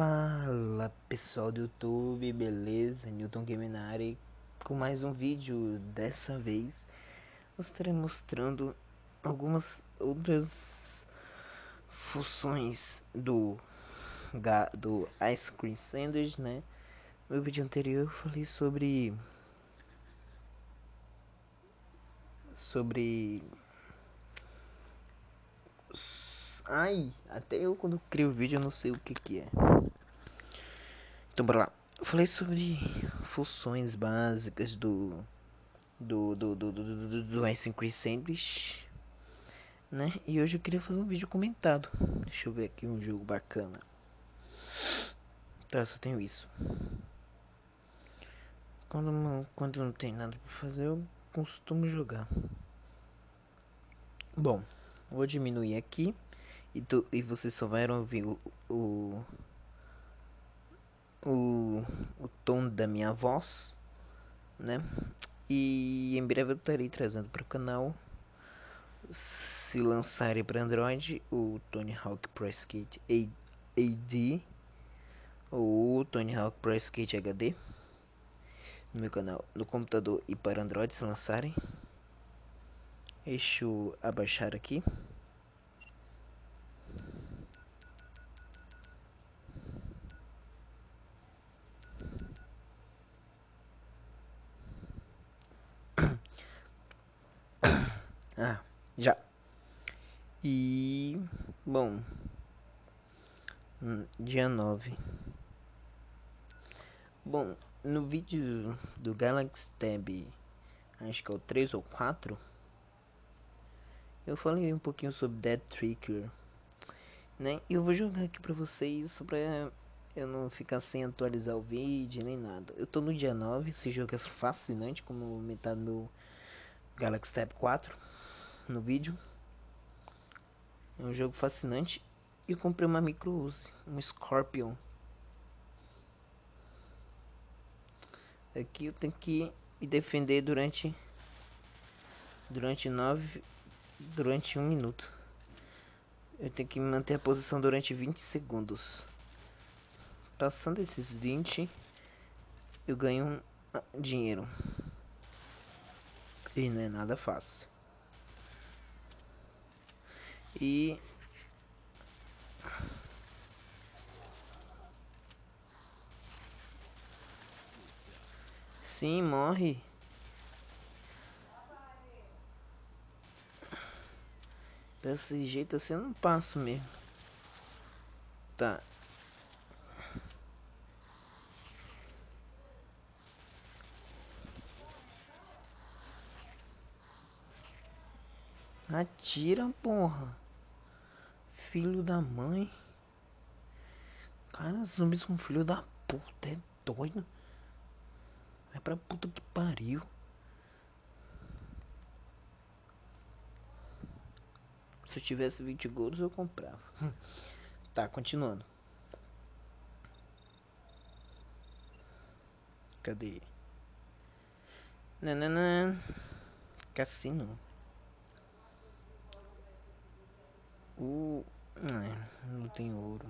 Fala pessoal do YouTube, beleza? Newton Game na área com mais um vídeo. Dessa vez eu estarei mostrando algumas outras funções do, do Ice Cream Sandwich, né? No vídeo anterior eu falei sobre sobre Ai, até eu quando crio o vídeo eu não sei o que que é. Então bora lá. Eu falei sobre funções básicas do do do do do, do, do Cream Sandwich, né? E hoje eu queria fazer um vídeo comentado. Deixa eu ver aqui um jogo bacana. Tá, só tenho isso. Quando não, quando não tem nada para fazer, eu costumo jogar. Bom, vou diminuir aqui e, tu, e vocês só vão ouvir o, o, o, o tom da minha voz, né? E em breve eu estarei trazendo para o canal, se lançarem para Android, o Tony Hawk Pro Skate AD ou Tony Hawk Pro Skate HD no meu canal no computador e para Android se lançarem. Deixa eu abaixar aqui. Ah, já. E bom, hum, dia 9. Bom, no vídeo do Galaxy Tab, acho que é o 3 ou 4, eu falei um pouquinho sobre Dead Tricker, né? E eu vou jogar aqui pra vocês só pra eu não ficar sem atualizar o vídeo nem nada. Eu tô no dia 9, esse jogo é fascinante, como metade do meu Galaxy Tab 4 no vídeo. É um jogo fascinante. E comprei uma micro use, um Scorpion. Aqui eu tenho que me defender durante durante nove durante um minuto. Eu tenho que manter a posição durante 20 segundos. Passando esses 20, eu ganho ah, dinheiro. E não é nada fácil. E Sim, morre. Desse jeito assim eu não passo mesmo. Tá. Atira, porra. Filho da mãe. Cara, zumbis com filho da puta. É doido. É pra puta que pariu. Se eu tivesse 20 gols eu comprava. tá, continuando. Cadê? Nananã. Cassino. O. É, não tem ouro.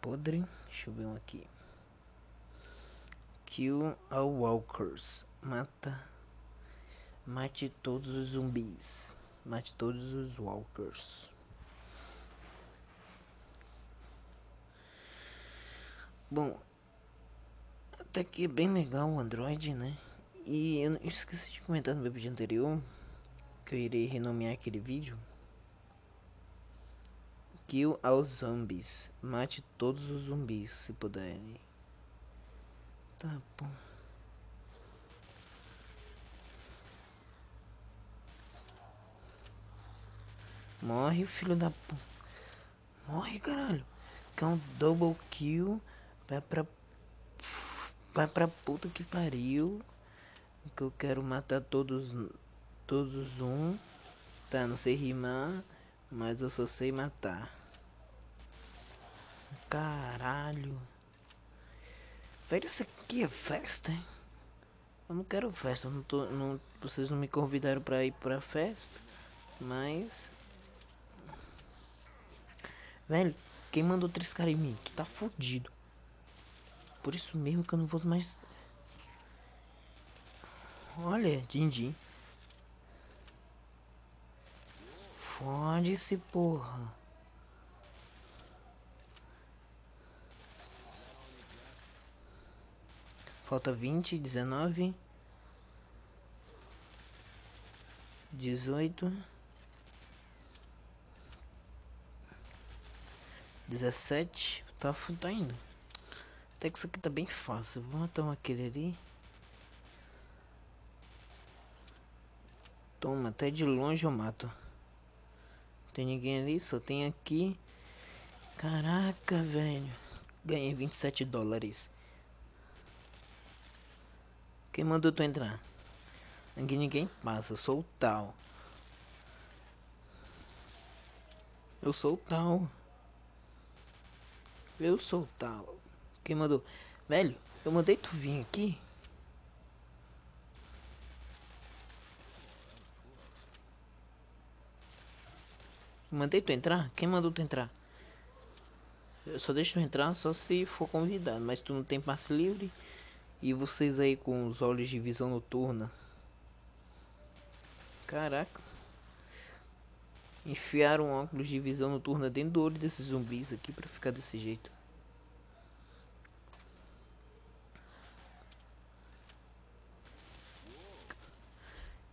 Podre. Deixa eu ver um aqui. Kill all walkers. Mata. Mate todos os zumbis. Mate todos os walkers. Bom, até que é bem legal o Android, né? E eu esqueci de comentar no meu vídeo anterior que eu irei renomear aquele vídeo. Kill aos zombies. Mate todos os zumbis se puderem. Tá bom. Morre, filho da p. Morre, caralho. Que é um double kill. Vai pra. Vai pra puta que pariu que eu quero matar todos todos um tá não sei rimar mas eu só sei matar caralho velho isso aqui é festa hein? eu não quero festa não tô não vocês não me convidaram para ir para festa Mas. Velho, quem mandou triscar em mim? Tu tá fudido. Por isso mesmo que eu não vou mais. Olha, din-din. Fode-se, porra. Falta vinte, dezenove, dezoito, dezessete. Tá, tá indo. Até que isso aqui tá bem fácil. Vamos tomar aquele ali. Toma, até de longe eu mato. Tem ninguém ali, só tem aqui. Caraca, velho. Ganhei 27 dólares. Quem mandou tu entrar? Aqui ninguém passa, eu sou o tal. Eu sou o tal. Eu sou o tal. Quem mandou? Velho, eu mandei tu vir aqui. Mandei tu entrar? Quem mandou tu entrar? Eu só deixo tu entrar só se for convidado, mas tu não tem passe livre. E vocês aí com os olhos de visão noturna. Caraca. Enfiaram óculos de visão noturna dentro do olho desses zumbis aqui pra ficar desse jeito.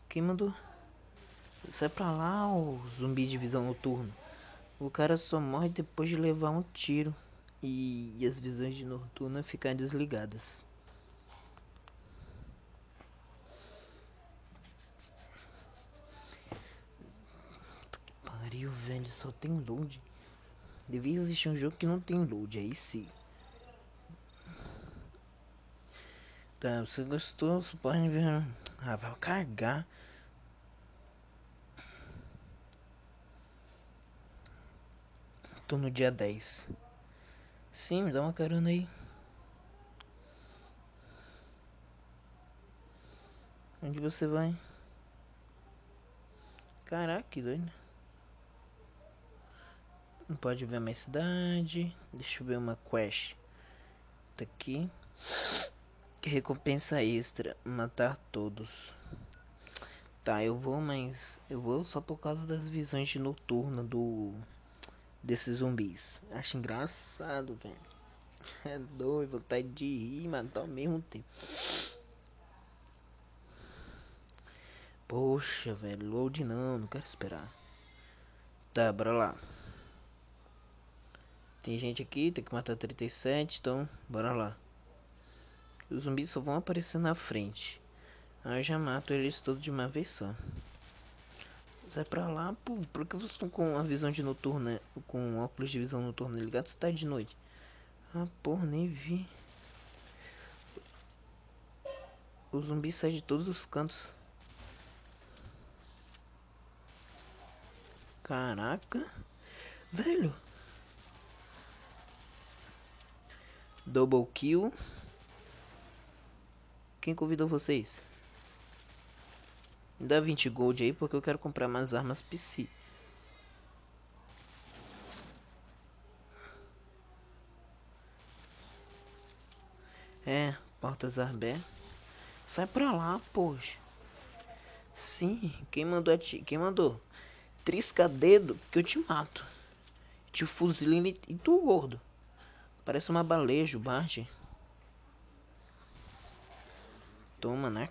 Quem mandou? Sai pra lá, o zumbi de visão noturna. O cara só morre depois de levar um tiro. E, e as visões de noturna ficar desligadas. pariu, velho, só tem load. Devia existir um jogo que não tem load, aí sim. Tá, você gostou? Você pode ver. Ah, vai carregar. Tô no dia 10. Sim, me dá uma carona aí. Onde você vai? Caraca, que doido. Não pode ver mais cidade. Deixa eu ver uma quest. Tá aqui. Que recompensa extra. Matar todos. Tá, eu vou, mas eu vou só por causa das visões de noturna do desses zumbis. Acho engraçado, velho. É doido, vontade de ir matar ao mesmo tempo. Poxa, velho, load não, não quero esperar. Tá, bora lá. Tem gente aqui, tem que matar 37, então bora lá. Os zumbis só vão aparecer na frente. Aí eu já mato eles todos de uma vez só. Sai pra lá, pô. Por que vocês estão com a visão de noturna, com óculos de visão noturna ligado se tá de noite? Ah, porra, nem vi. O zumbi sai de todos os cantos. Caraca. Velho. Double kill. Quem convidou vocês? Me dá 20 gold aí porque eu quero comprar mais armas PC. É, portas arbé. Sai pra lá, poxa. Sim, quem mandou ti? Quem mandou? Trisca dedo que eu te mato. Te fuzilino e tu gordo. Parece uma baleia, Bart. Toma na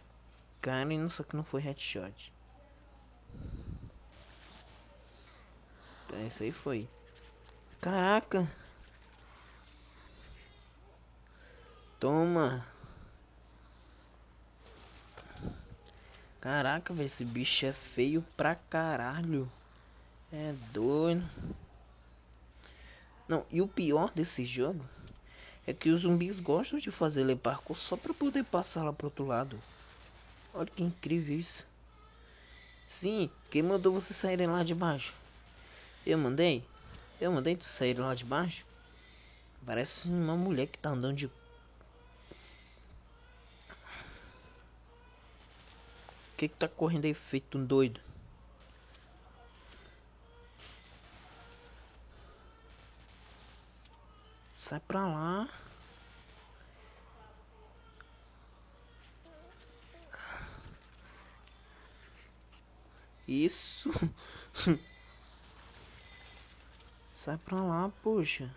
cara e só que não foi headshot. Então isso aí foi. Caraca. Toma. Caraca, velho, esse bicho é feio pra caralho. É doido. Não, e o pior desse jogo é que os zumbis gostam de fazer ler parkour só para poder passar lá pro outro lado. Olha que incrível isso. Sim, quem mandou você saírem lá de baixo? Eu mandei? Eu mandei tu sair lá de baixo? Parece uma mulher que tá andando de. O Que que tá correndo aí feito um doido? Sai pra lá. Isso. Sai pra lá, poxa.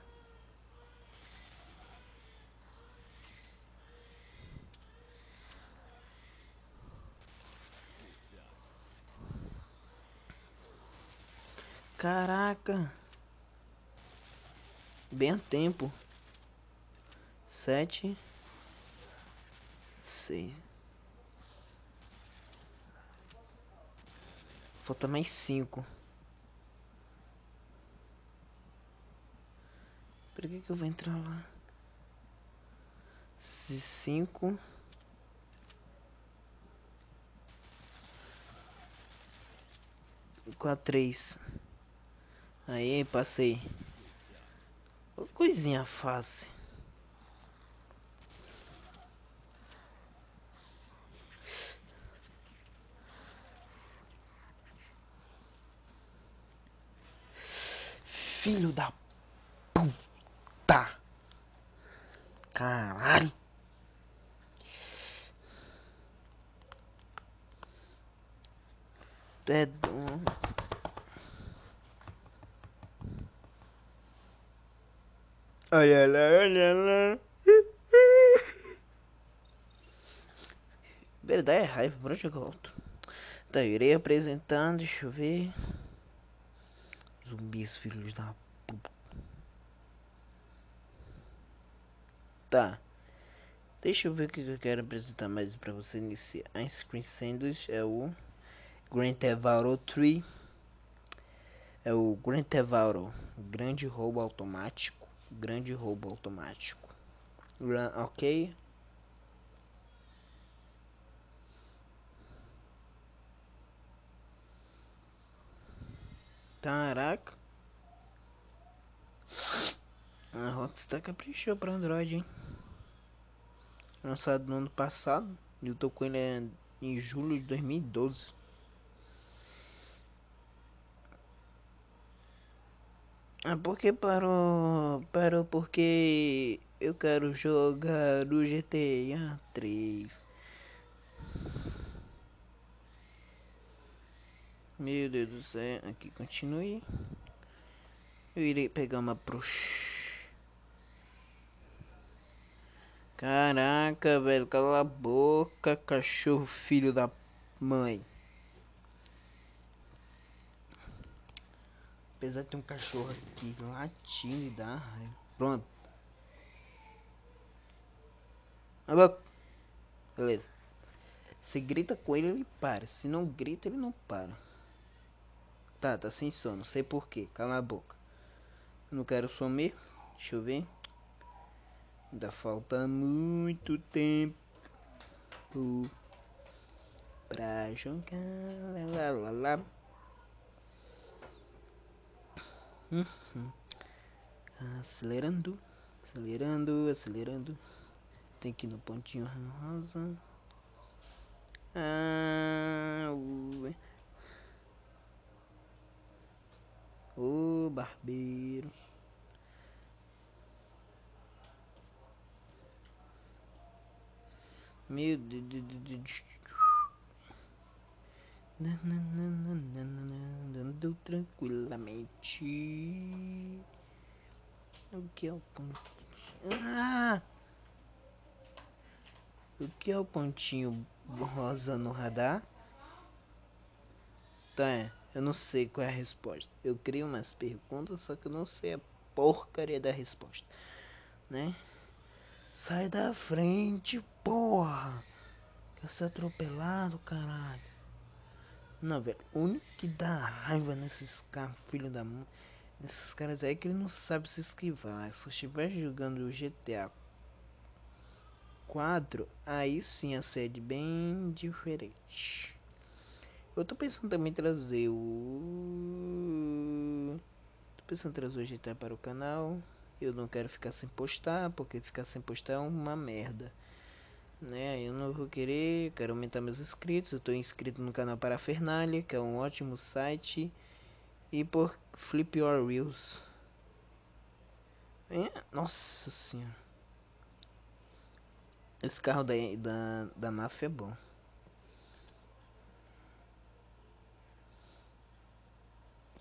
Caraca. Bem a tempo. Sete. Seis. Falta mais cinco. Por que que eu vou entrar lá? Cinco. Quatro, três. Aí, passei. Coisinha fácil. Filho da puta. Caralho. Tu é dono. Olha lá, olha lá. Verdade é raiva, por onde eu volto? Tá, eu irei apresentando, deixa eu ver. Zumbis, filhos da puta. Tá. Deixa eu ver o que eu quero apresentar mais pra você nesse Ice Cream Sandwich. É o Grand Theft Auto 3. É o Grand Theft Auto. Grande roubo automático. Grande roubo automático. Run, ok. Caraca. A Rockstar caprichou pra Android, hein? Lançado no ano passado. Eu tô com ele em julho de 2012. Ah, porque parou? Parou porque eu quero jogar o GTA 3. Meu Deus do céu, aqui continue. Eu irei pegar uma bruxa. Caraca, velho, cala a boca, cachorro filho da mãe. Apesar de ter um cachorro aqui latindo e dá raiva. Pronto. A boca. Beleza. Se grita com ele, ele para. Se não grita, ele não para. Tá, tá sem sono. Sei porquê. Cala a boca. Não quero sumir. Deixa eu ver. Ainda falta muito tempo pra jogar. Lá, lá, lá. Uhum. Acelerando, acelerando, acelerando. Tem que ir no pontinho rosa. Ah, ué. O barbeiro. Meu Deus. Andando tranquilamente. O que é o ponto? Ah! O que é o pontinho rosa no radar? Tá, é. Eu não sei qual é a resposta. Eu crio umas perguntas, só que eu não sei a porcaria da resposta. Né? Sai da frente, porra! Quer ser atropelado, caralho. Não, velho. O único que dá raiva nesses caras, filho da mãe. Nesses caras aí é que ele não sabe se esquivar. Se eu estiver jogando o GTA 4, aí sim a sede bem diferente. Eu tô pensando também em trazer o. Tô pensando em trazer o GTA para o canal. Eu não quero ficar sem postar, porque ficar sem postar é uma merda. Né? Eu não vou querer, quero aumentar meus inscritos. Eu tô inscrito no canal Parafernália, que é um ótimo site. E por Flip Your Reels. É, nossa senhora. Esse carro da, da, da máfia é bom.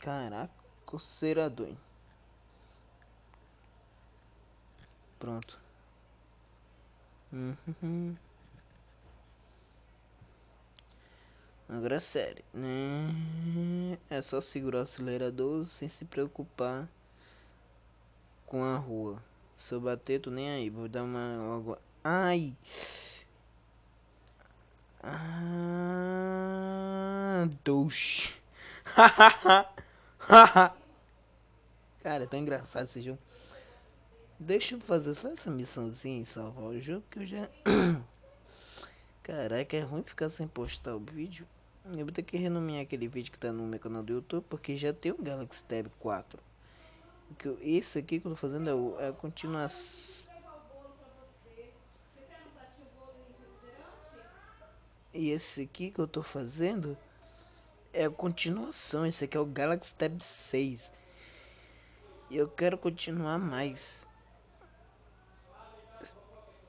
Caraca, coceira doido. Pronto. Uhum. Agora é sério, né? É só segurar o acelerador sem se preocupar com a rua. Se eu bater, tô nem aí. Vou dar uma logo. Ai! Ah, dois. Cara, é tão engraçado esse jogo. Deixa eu fazer só essa missãozinha e salvar o jogo que eu já. Caraca, é ruim ficar sem postar o vídeo. Eu vou ter que renomear aquele vídeo que tá no meu canal do YouTube porque já tem um Galaxy Tab 4. Esse aqui que eu tô fazendo é, o, é a continuação. E esse aqui que eu tô fazendo é a continuação. Esse aqui é o Galaxy Tab 6. E eu quero continuar mais.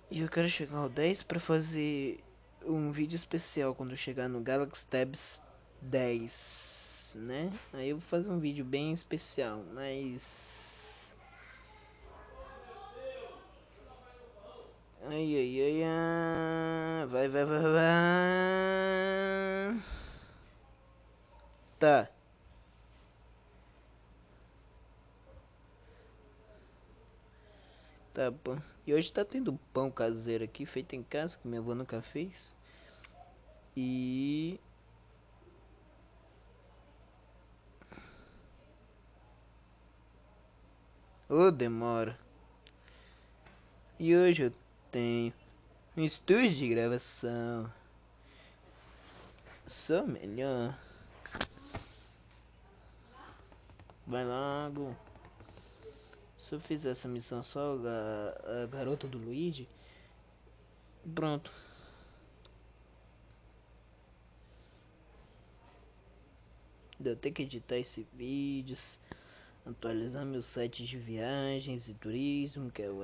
E eu quero chegar ao 10 para fazer um vídeo especial quando chegar no Galaxy Tabs 10, né? Aí eu vou fazer um vídeo bem especial, mas Ai ai ai, ai. vai vai vai vai. Tá. Tá bom. E hoje tá tendo pão caseiro aqui, feito em casa, que minha avó nunca fez. E... Ô, oh, demora. E hoje eu tenho um estúdio de gravação. Sou melhor. Vai logo. Se eu fizer essa missão só, a, a garota do Luigi. Pronto. Eu tenho que editar esses vídeos, atualizar meu site de viagens e turismo, que é o.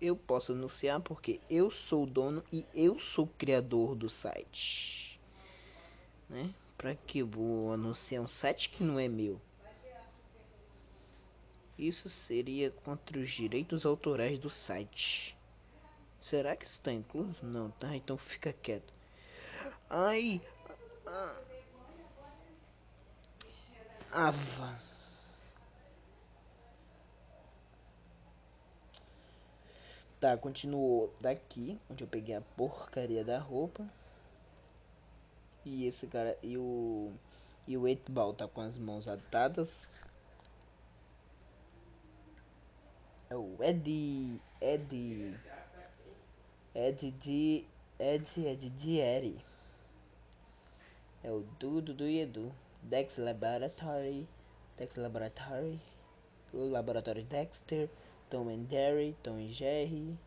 Eu posso anunciar porque eu sou o dono e eu sou o criador do site. Né? Para que vou anunciar um site que não é meu? Isso seria contra os direitos autorais do site. Será que está incluso? Não, tá? Então fica quieto. Ai. Ava. Tá, continuou daqui, onde eu peguei a porcaria da roupa. E esse cara e o e o Etbal tá com as mãos atadas. É o Ed. Ed. Ed de. Ed, Ed Dieri. É o Dudu do Edu. Dex Laboratory. Dex Laboratory. O Laboratório Dexter. Tom and Jerry. Tom e Jerry.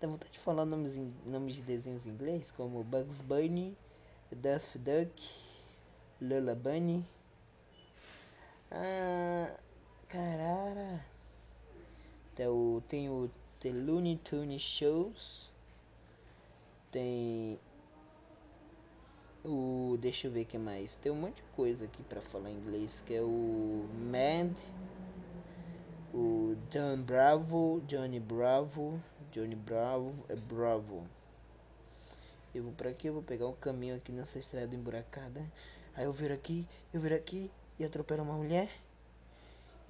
Dá vontade de falar nomes, em, nomes de desenhos em inglês como Bugs Bunny, Duff Duck, Lula Bunny. Ah, carara. Então, tem o The Looney Tunes Shows. Tem o deixa eu ver que mais. Tem um monte de coisa aqui para falar em inglês, que é o Mad, o John Bravo, Johnny Bravo, Johnny Bravo, é Bravo. Eu vou para aqui, eu vou pegar um caminho aqui nessa estrada emburacada. Aí eu viro aqui, eu viro aqui e atropelo uma mulher.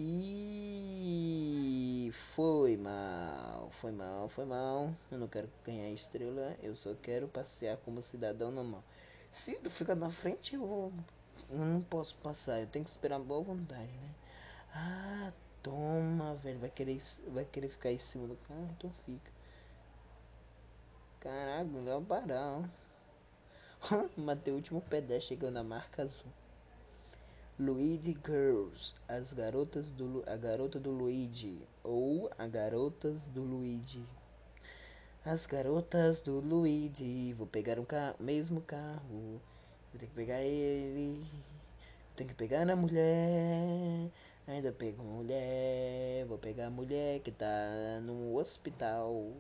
E foi mal, foi mal, foi mal. Eu não quero ganhar estrela, eu só quero passear como cidadão normal. Se tu fica na frente, eu, eu não posso passar, eu tenho que esperar boa vontade, né? Ah, toma, velho, vai querer, vai querer ficar em cima do carro, então fica. Caraca, parar, ó. Matei o último pedestre chegando na marca azul. Luigi Girls, as garotas do a garota do Luigi ou a garotas do Luigi. As garotas do Luigi, vou pegar um carro, mesmo carro. Vou ter que pegar ele. Tem que pegar na mulher. Ainda pego mulher, vou pegar a mulher que tá no hospital.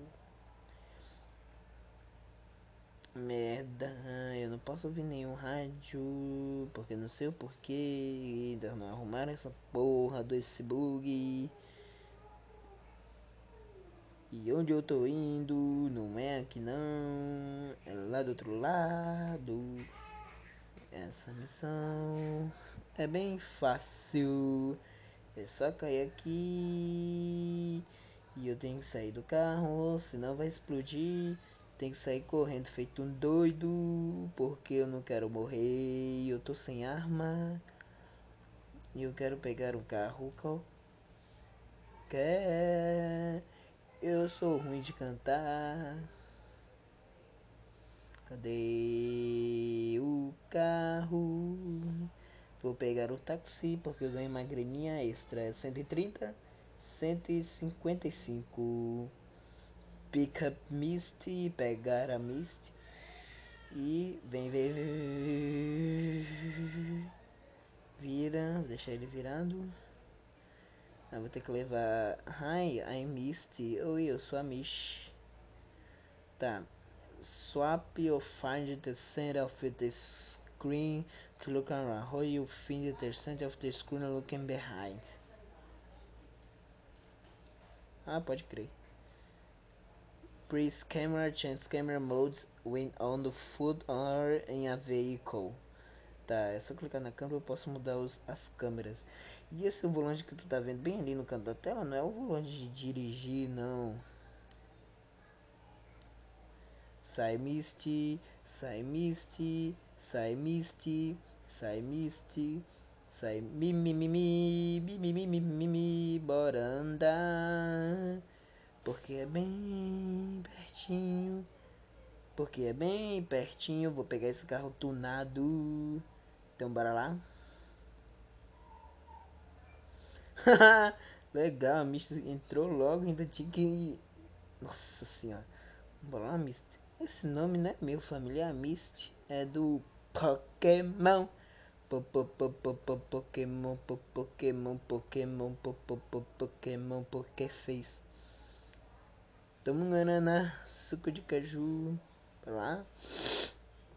Merda, eu não posso ouvir nenhum rádio, porque não sei o porquê, ainda não arrumaram essa porra desse bug. E onde eu tô indo, não é aqui não, é lá do outro lado. Essa missão é bem fácil. É só cair aqui. E eu tenho que sair do carro, senão vai explodir. Tem que sair correndo feito um doido. Porque eu não quero morrer. Eu tô sem arma. E eu quero pegar um carro qualquer. Eu sou ruim de cantar. Cadê o carro? Vou pegar o táxi porque eu ganho uma graninha extra. 130, 155. Pick up Misty, pegar a Misty. E vem, vem, vem. Vira, deixar ele virando. Ah, vou ter que levar. Hi, I'm Misty. Oi, eu sou a Mish. Tá. Swap or find the center of the screen to look around. How you find the center of the screen looking behind? Ah, pode crer. Press camera change camera modes when on the foot or in a vehicle. Tá, é só clicar na câmera eu posso mudar os, as câmeras. E esse volante que tu tá vendo bem ali no canto da tela não é o volante de dirigir, não. Sai Misty, sai Misty, sai Misty, sai Misty, sai mimimimi, mimimimi, mi, mi, mi, bora andar porque é bem pertinho. Porque é bem pertinho vou pegar esse carro tunado. Então bora lá. Legal a Misty entrou logo ainda tinha que nossa senhora. Bora lá Misty esse nome não é meu familiar Misty é do Pokémon. Pokémon Pokémon Pokémon Pokémon porque fez Toma um guaraná, suco de caju, pra lá.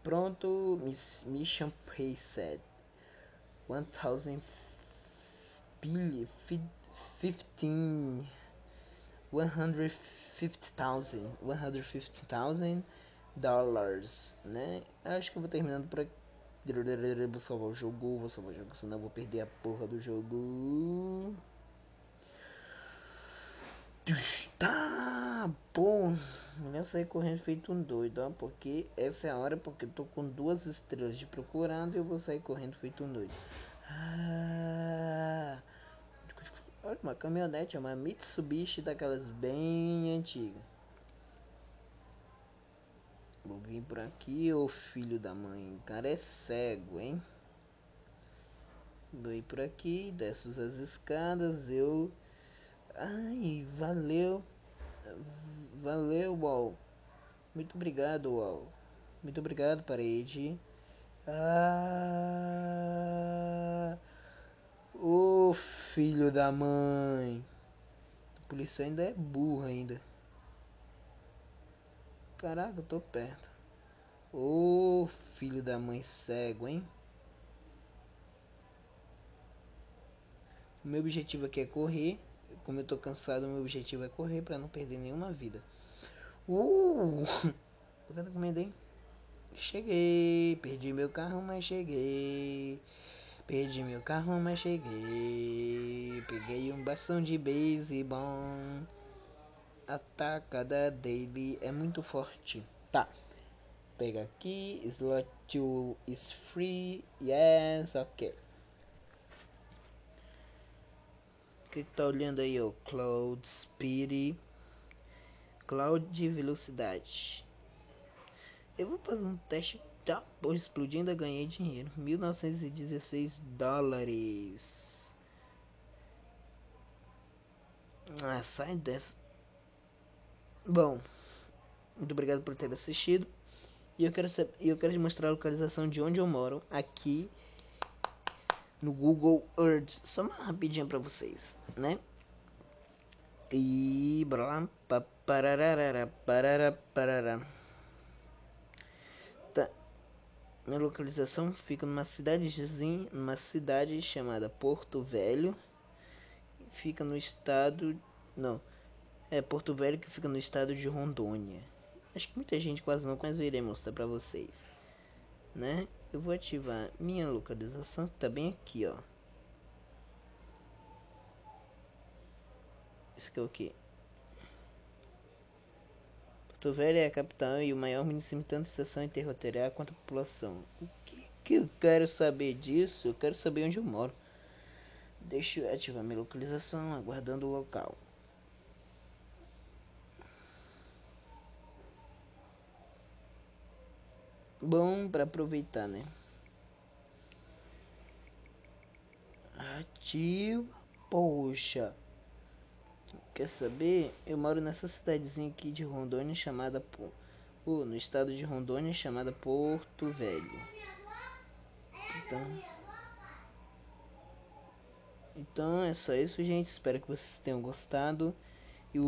Pronto, mission preset. 1000 billion, 15 150,000 150,000 dólares, né? Acho que eu vou terminando por aqui. Vou salvar o jogo, vou salvar o jogo, senão eu vou perder a porra do jogo. Tá bom. Melhor sair correndo feito um doido, ó. Porque essa é a hora, porque eu tô com duas estrelas de procurando e eu vou sair correndo feito um doido. Ah, olha, uma caminhonete, é uma Mitsubishi daquelas bem antigas. Vou vir por aqui, ô filho da mãe. O cara é cego, hein? Vou ir por aqui, desço as escadas, eu. Ai, valeu. Valeu, Wall. Muito obrigado, Wall. Muito obrigado, parede. Ah, o filho da mãe. A polícia ainda é burra ainda. Caraca, eu tô perto. Ô filho da mãe cego, hein? O meu objetivo aqui é correr. Como eu tô cansado, meu objetivo é correr para não perder nenhuma vida. Uh! Tô com medo, hein? Cheguei, perdi meu carro, mas cheguei. Perdi meu carro, mas cheguei. Peguei um bastão de beisebol. A tacada dele é muito forte. Tá. Pega aqui. Slot 2 is free. Yes, ok. Que, que tá olhando aí, ó? Cloud Speed. Cloud de velocidade. Eu vou fazer um teste. Tá, por explodindo, ganhei dinheiro. 1916 dólares. Ah, sai dessa. Bom, muito obrigado por ter assistido. E eu quero, eu quero mostrar a localização de onde eu moro aqui no Google Earth. Só uma rapidinha pra vocês, né? E bora lá. Pararara, parará, parará. Tá. Minha localização fica numa cidadezinha, numa cidade chamada Porto Velho. Fica no estado, não. É Porto Velho que fica no estado de Rondônia. Acho que muita gente quase não conhece, eu irei mostrar pra vocês. Né? Eu vou ativar minha localização, que tá bem aqui, ó. Isso aqui é o que? Porto Velho é a capital e o maior município tanto estação interroterial quanto a população. O que, que eu quero saber disso? Eu quero saber onde eu moro. Deixa eu ativar minha localização, aguardando o local. Bom para aproveitar, né? Ativa, poxa. Quer saber? Eu moro nessa cidadezinha aqui de Rondônia chamada uh, no estado de Rondônia chamada Porto Velho. Então, então é só isso, gente. Espero que vocês tenham gostado. E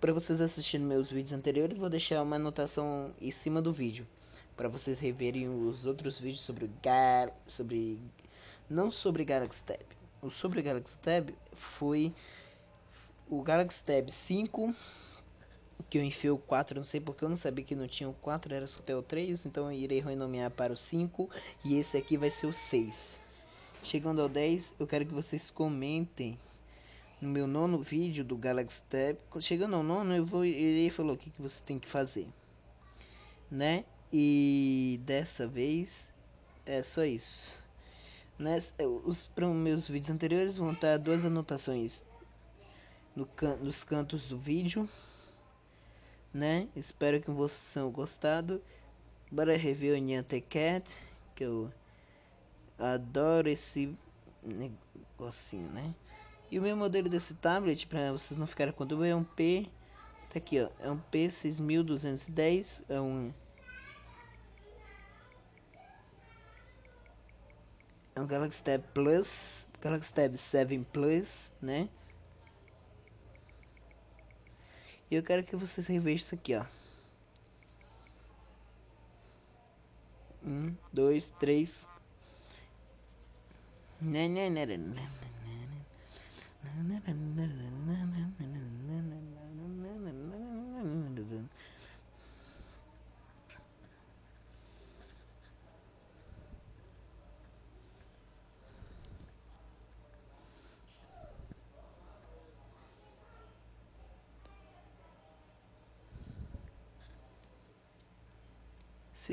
para vocês assistirem meus vídeos anteriores, vou deixar uma anotação em cima do vídeo para vocês reverem os outros vídeos sobre Gar sobre não sobre Galaxy Tab. O sobre Galaxy Tab foi o Galaxy Tab 5, que eu enfiei o 4, não sei porque eu não sabia que não tinha o 4, era só até o 3, então eu irei renomear para o 5 e esse aqui vai ser o 6. Chegando ao 10, eu quero que vocês comentem no meu nono vídeo do Galaxy Tab. Chegando ao nono, eu vou irei falar o que, que você tem que fazer, né? E dessa vez é só isso. Nessa, os meus vídeos anteriores vão estar duas anotações no can nos cantos do vídeo, né? Espero que vocês tenham gostado. Bora rever o Niantic Cat, que eu adoro esse negocinho, né? E o meu modelo desse tablet, para vocês não ficarem com dúvida, é um P, tá aqui ó, é um P6210, é um é um Galaxy Tab Plus, Galaxy Tab 7 Plus, né? E eu quero que vocês revejam isso aqui, ó. Um, dois, três. se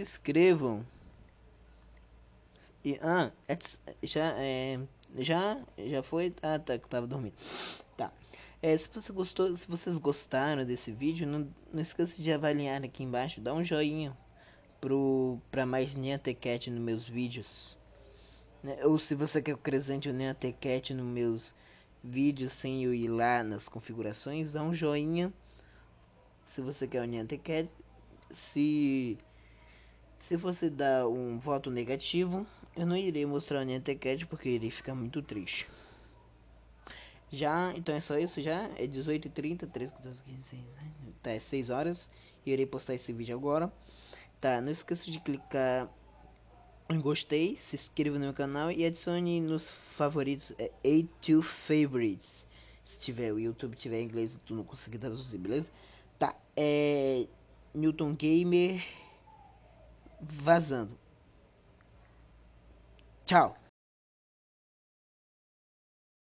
inscrevam. E, ah, é já, é, já, já foi, ah, tá, que tava dormindo. Tá. É, se você gostou, se vocês gostaram desse vídeo, não, não esqueça de avaliar aqui embaixo, dá um joinha pro, pra mais Niantecat nos meus vídeos. Né? Ou se você quer acrescente o Niantecat nos meus vídeos sem eu ir lá nas configurações, dá um joinha. Se você quer o Niantecat, se se você dar um voto negativo, eu não irei mostrar o Niantecat porque irei ficar muito triste. Já, então é só isso já, é 18h30, 13, 14, 15, 16, tá, é 6 horas, e irei postar esse vídeo agora. Tá, não esqueça de clicar em gostei, se inscreva no meu canal e adicione nos favoritos, é A2 Favorites. Se tiver o YouTube tiver inglês, tu não conseguir traduzir, beleza? Tá, é Newton Gamer vazando. Tchau.